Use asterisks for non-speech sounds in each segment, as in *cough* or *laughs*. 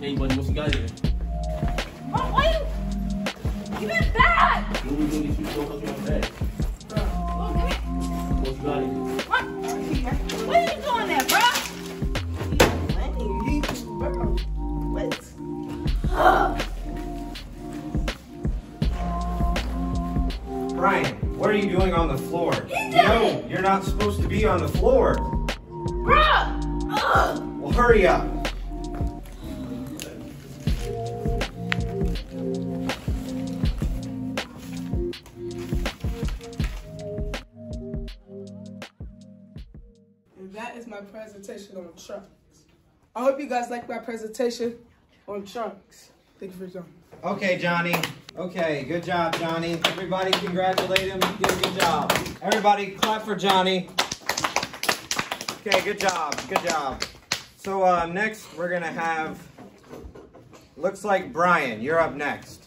Hey, buddy, oh, what you got here? Mom, why you? Give it back! What we doing? You don't touch my bag. Oh, give it. What you got here? What? What are you doing there, bro? Man, he, bro, what? Brian, what are you doing on the floor? He you know you're not supposed to be on the floor. Bruh! Ugh! Well, hurry up. Presentation on trucks. I hope you guys like my presentation on trucks. Thank you for joining. Okay, Johnny. Okay, good job, Johnny. Everybody congratulate him. He did a good job. Everybody clap for Johnny. Okay, good job. Good job. So uh, next we're gonna have. Looks like Brian. You're up next.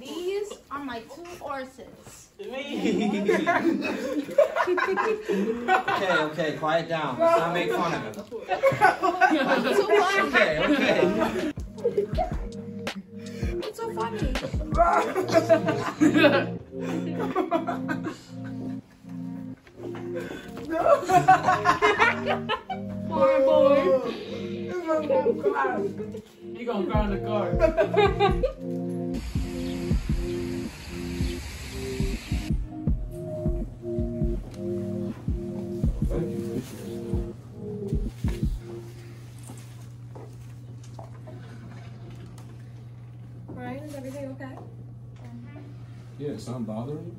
These are my two horses. Okay, okay, quiet down. Let's not make fun of him. What's so? Okay, okay. What's so funny? Poor boy. *laughs* You gonna cry in the car. *laughs* Yeah, something bothering you?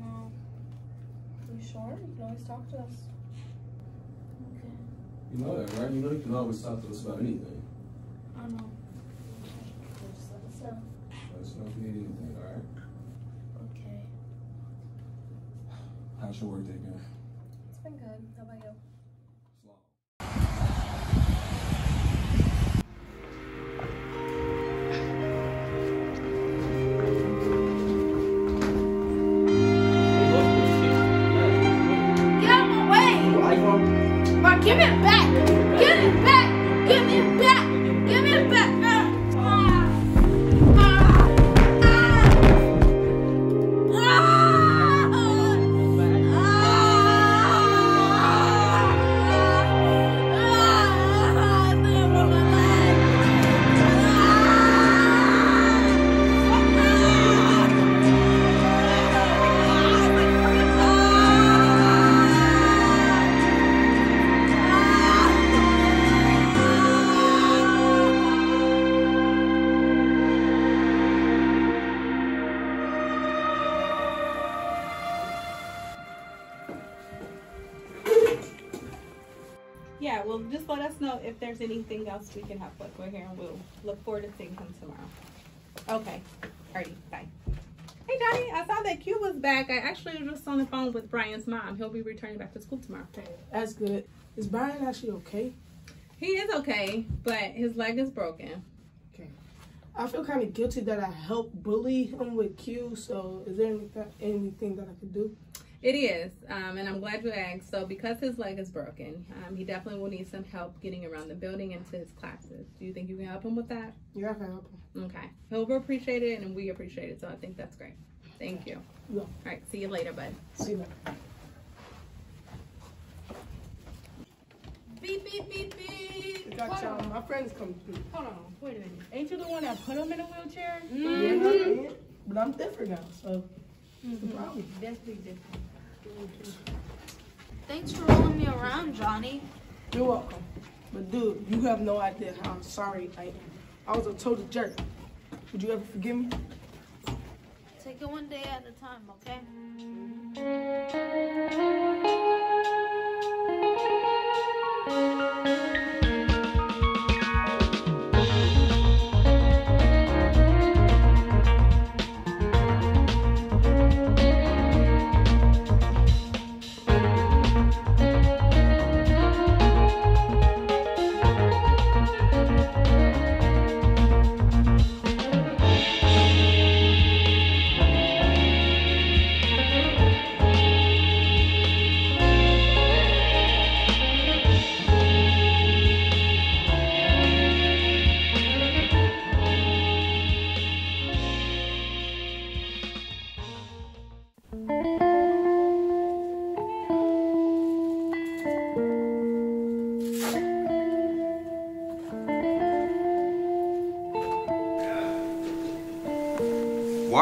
No. Are You sure? You can always talk to us. Okay. You know that, right? You know you can always talk to us about anything. I know. Just let us know. Let us know if you need anything, alright? Okay. How's your work day been? It's been good. How about you? If there's anything else we can help with. We're here and we'll look forward to seeing him tomorrow. Okay, alrighty, bye. Hey Johnny, I saw that Q was back. I actually was just on the phone with Brian's mom. He'll be returning back to school tomorrow. That's good. Is Brian actually okay? He is okay, but his leg is broken. Okay. I feel kind of guilty that I helped bully him with Q. So, is there anything, anything that I could do? It is, um, and I'm glad you asked. So, because his leg is broken, um, he definitely will need some help getting around the building and to his classes. Do you think you can help him with that? Yeah, I can help him. Okay. He'll appreciate it, and we appreciate it. So, I think that's great. Thank you. Yeah. All right. See you later, bud. See you later. Beep, beep, beep, beep. Got y'all. My friends come through. Hold on. Wait a minute. Ain't you the one that put him in a wheelchair? Yeah, I am, but I'm different now. So, what's the problem? That's big difference. Thanks for rolling me around, Johnny. You're welcome. But dude, you have no idea how sorry I am. I was a total jerk. Would you ever forgive me? Take it one day at a time, okay?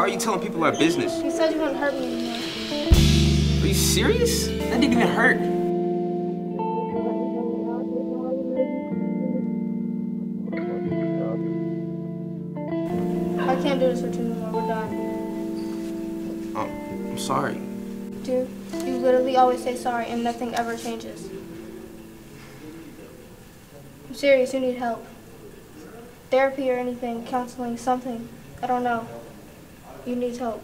Are you telling people our business? You said you wouldn't hurt me anymore. Are you serious? That didn't even hurt. I can't do this with you anymore. We're done. Oh, I'm sorry. Dude, you literally always say sorry and nothing ever changes. I'm serious, you need help. Therapy or anything, counseling, something. I don't know. You need help.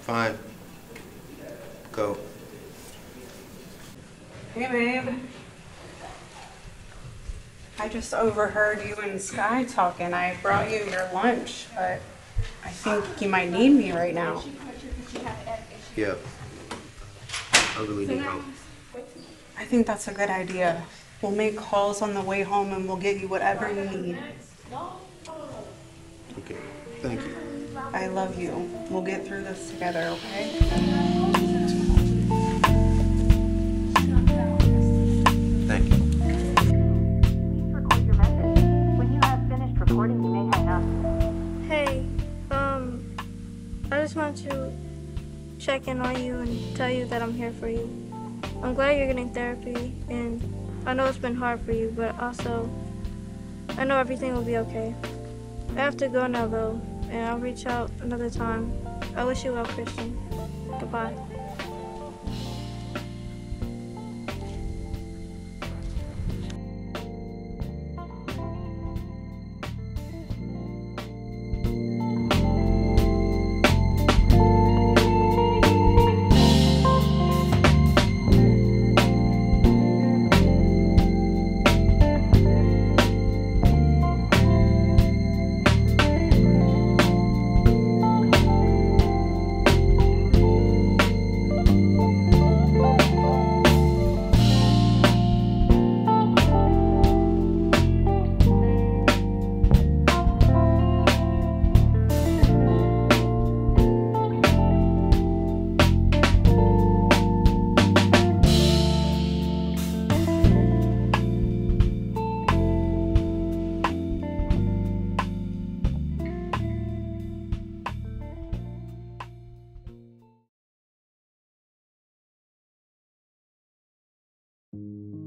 Fine. Go. Hey, babe. I just overheard you and Sky talking. I brought you your lunch, but I think you might need me right now. Yeah. I really need help. I think that's a good idea. We'll make calls on the way home and we'll get you whatever you need. Okay. Thank you. I love you. We'll get through this together, okay? Thank you. record your message. When you have finished recording, you may hang up. Hey, um, I just want to check in on you and tell you that I'm here for you. I'm glad you're getting therapy, and I know it's been hard for you, but also, I know everything will be okay. I have to go now, though, and I'll reach out another time. I wish you well, Christian. Goodbye. Hey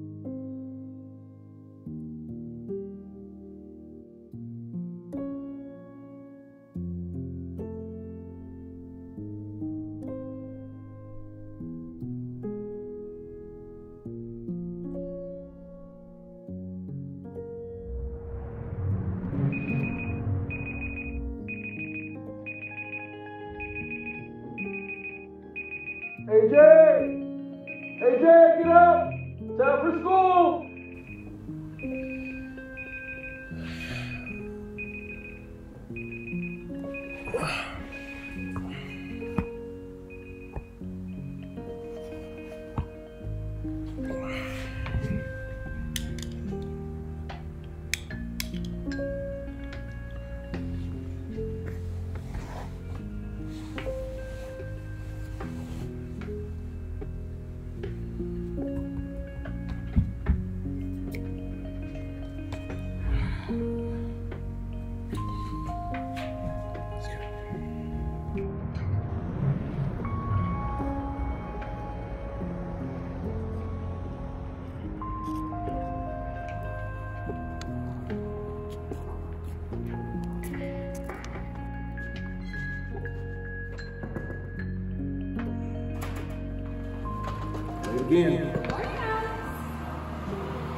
Again.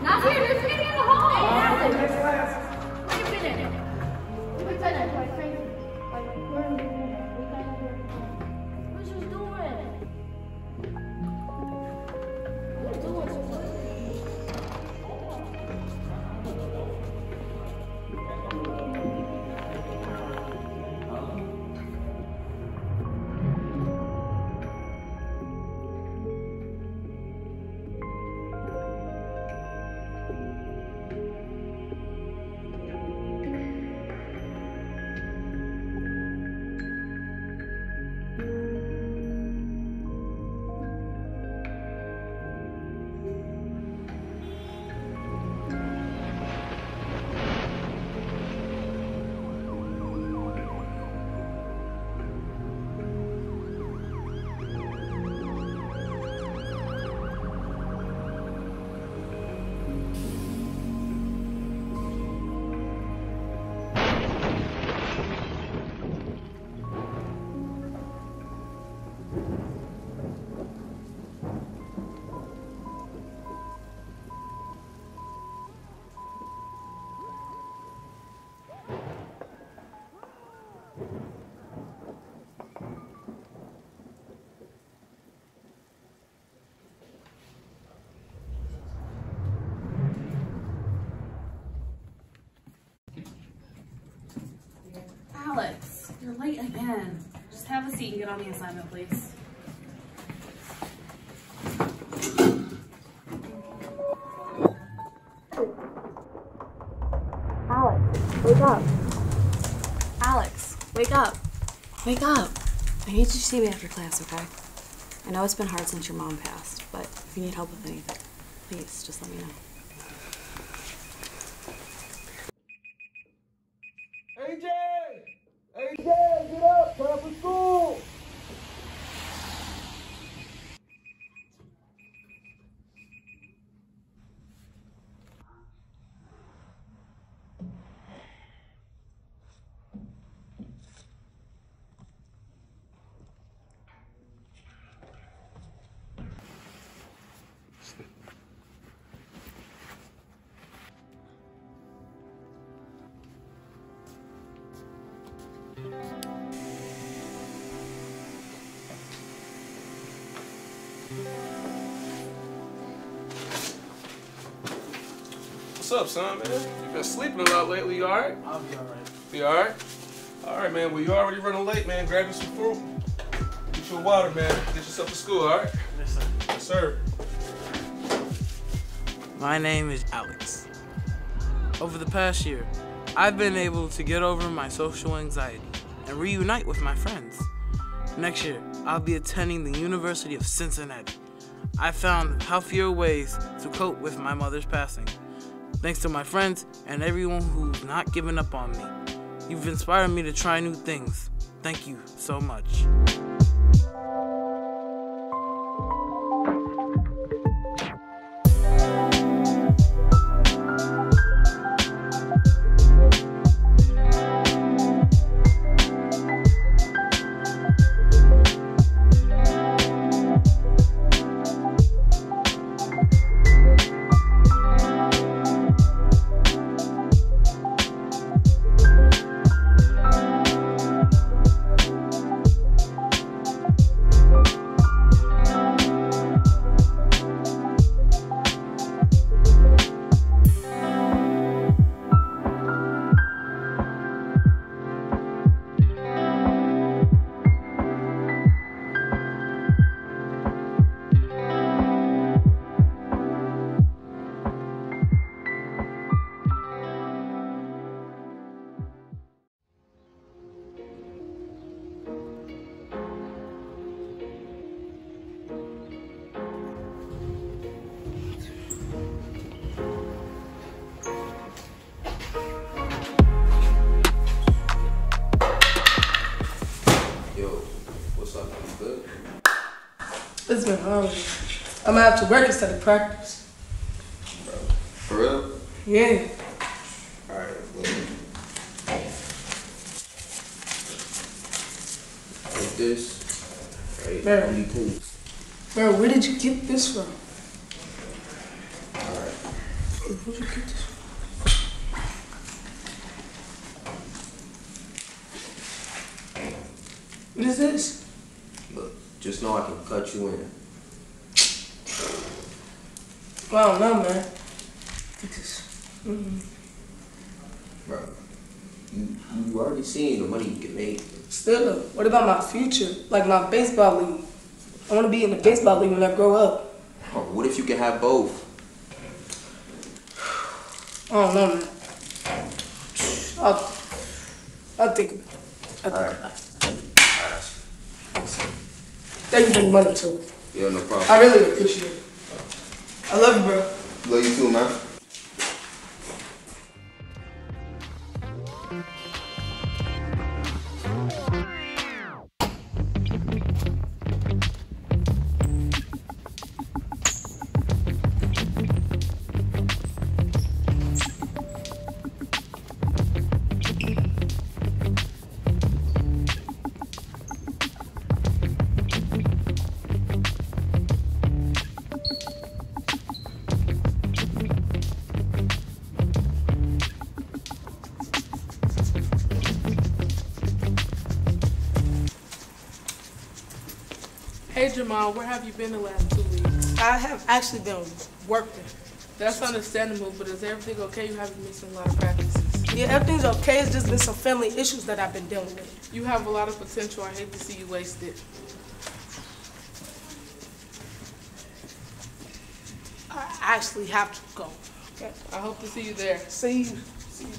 Not here, just get in the hall. Wait a minute. We're done. Like crazy. Like, we're Alex, you're late again. Just have a seat and get on the assignment, please. Alex, wake up. Alex, wake up. Wake up. I need you to see me after class, okay? I know it's been hard since your mom passed, but if you need help with anything, please just let me know. AJ! AJ, get up! Time for school! Up, son, man? You've been sleeping a lot lately. You alright? I'll be alright. You alright? Alright, man. Well, you already running late, man. Grab you some fruit. Get you a water, man. Get yourself to school, alright? Yes, sir. Yes, sir. My name is Alex. Over the past year, I've been able to get over my social anxiety and reunite with my friends. Next year, I'll be attending the University of Cincinnati. I found healthier ways to cope with my mother's passing. Thanks to my friends and everyone who's not given up on me. You've inspired me to try new things. Thank you so much. I'm gonna have to work instead of practice. Bro. For real? Yeah. Alright, well. Take this. Right? Bro. Cool. Bro, where did you get this from? Alright. Where'd you get this from? What is this? Just know I can cut you in. I don't know, man. Mm-hmm. Bro, you, you already seen the money you can make. Still, though, what about my future? Like my baseball league. I want to be in the baseball league when I grow up. Oh, what if you can have both? I don't know, man. I'll, I'll think about it. I'll think it. Alright. Thank you for the money, too. Yeah, no problem. I really appreciate it. I love you, bro. Love you too, man. Jamal, where have you been the last two weeks? I have actually been working. That's understandable, but is everything okay? You haven't missed a lot of practices. Yeah, everything's okay. It's just been some family issues that I've been dealing with. You have a lot of potential. I hate to see you waste it. I actually have to go. Okay. I hope to see you there. See you. See you.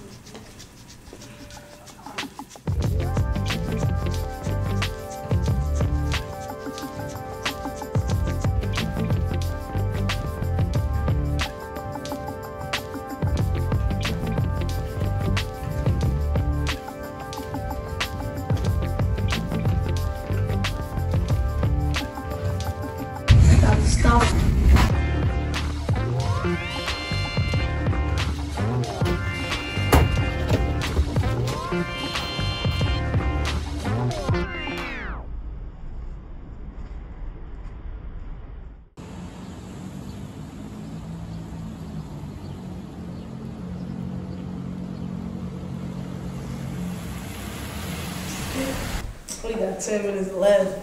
10 minutes left.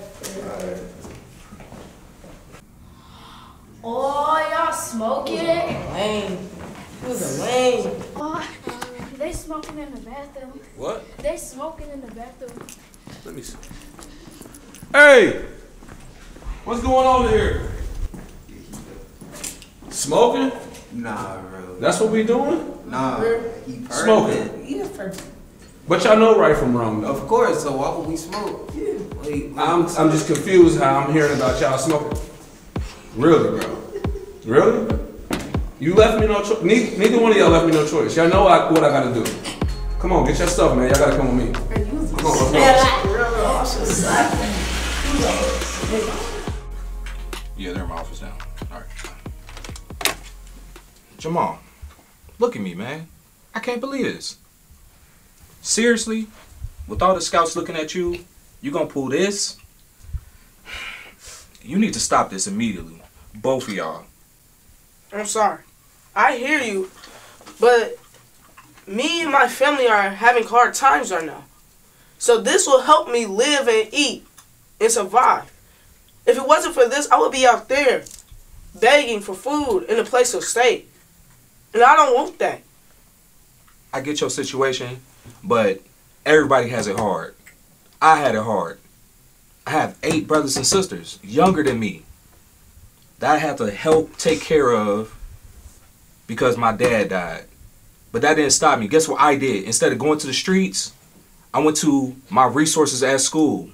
Oh, y'all smoking? Lame. Who's a lame? Oh, they smoking in the bathroom. What? They smoking in the bathroom. Let me see. Hey! What's going on here? Smoking? Nah, bro. That's what we doing? Nah, he perfect. Smoking. He perfect. But y'all know right from wrong, though. Of course, so why would we smoke? Yeah. Wait, I'm, I'm just confused how I'm hearing about y'all smoking. Really, bro? Really? You left me no choice. Neither, neither one of y'all left me no choice. Y'all know I, what I gotta do. Come on, get your stuff, man. Y'all gotta come with me. Come on, let's go. Yeah, they're in my office now. All right. Jamal, look at me, man. I can't believe this. Seriously? With all the scouts looking at you, you gonna pull this? You need to stop this immediately. Both of y'all. I'm sorry. I hear you, but me and my family are having hard times right now. So this will help me live and eat and survive. If it wasn't for this, I would be out there begging for food in a place of stay. And I don't want that. I get your situation, but everybody has it hard. I had it hard. I have eight brothers and sisters younger than me that I have to help take care of because my dad died. But that didn't stop me. Guess what I did? Instead of going to the streets, I went to my resources at school,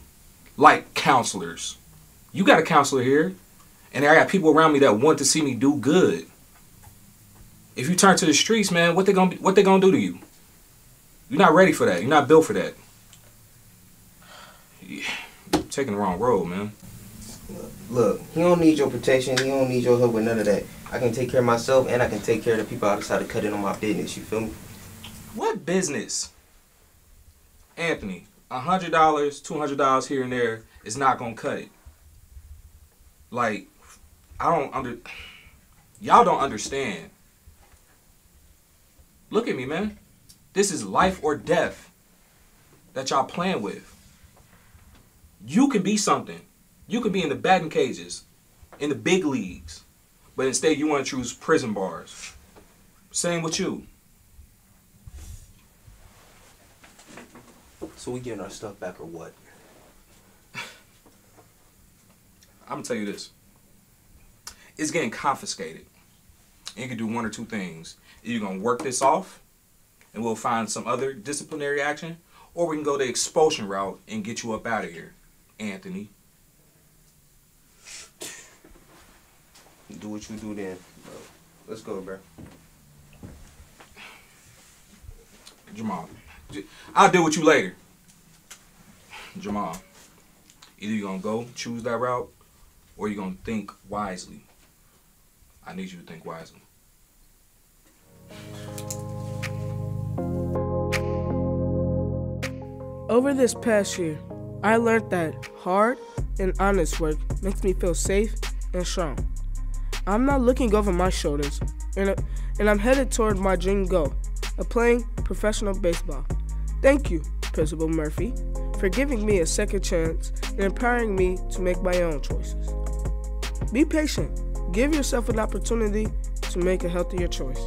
like counselors. You got a counselor here, and I got people around me that want to see me do good. If you turn to the streets, man, what they gonna what they gonna do to you? You're not ready for that. You're not built for that. You're taking the wrong road, man. Look, he don't need your protection. He don't need your help with none of that. I can take care of myself, and I can take care of the people outside to cut in on my business. You feel me? What business? Anthony, hundred dollars, two hundred dollars here and there is not gonna cut it. Like, I don't under y'all don't understand. Look at me, man. This is life or death that y'all playing with. You could be something. You could be in the batting cages, in the big leagues, but instead you want to choose prison bars. Same with you. So we getting our stuff back or what? *laughs* I'm gonna tell you this. It's getting confiscated. And you can do one or two things. You're gonna work this off, and we'll find some other disciplinary action, or we can go the expulsion route and get you up out of here, Anthony. Do what you do then, bro. Let's go, bro. Jamal. J- I'll deal with you later. Jamal. Either you're gonna go choose that route, or you're gonna think wisely. I need you to think wisely. Over this past year, I learned that hard and honest work makes me feel safe and strong. I'm not looking over my shoulders, and, and I'm headed toward my dream goal of playing professional baseball. Thank you, Principal Murphy, for giving me a second chance and empowering me to make my own choices. Be patient. Give yourself an opportunity to make a healthier choice.